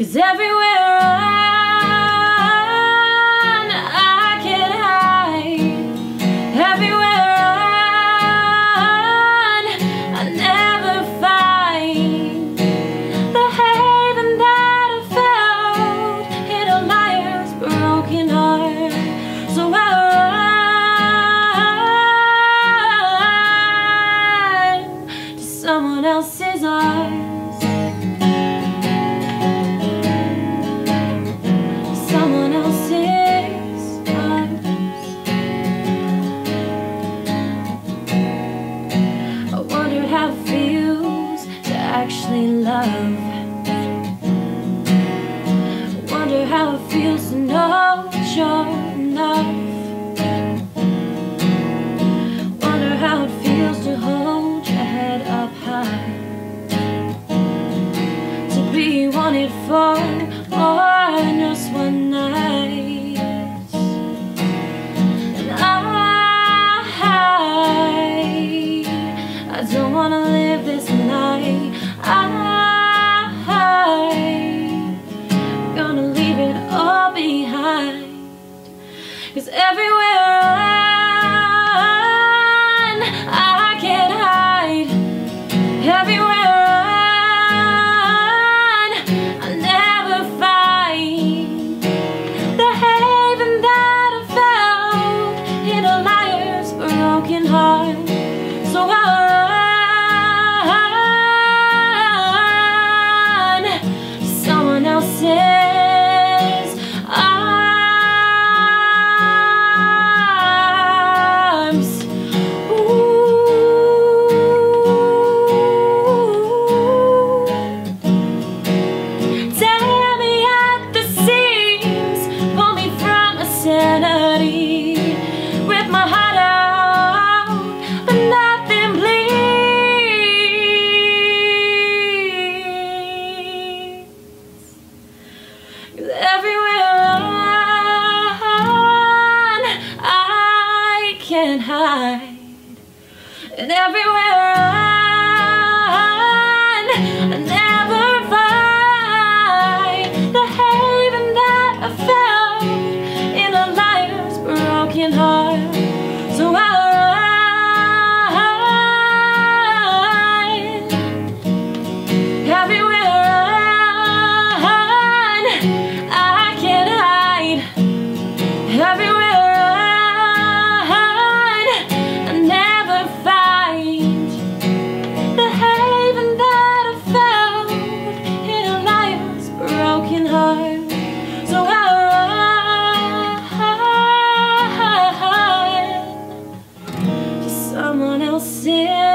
Cause everywhere I love. Wonder how it feels to know you're enough. Wonder how it feels to hold your head up high. To be wanted for more than just one night. Cause everywhere Cause everywhere I run, I can hide. And everywhere I run, someone else in.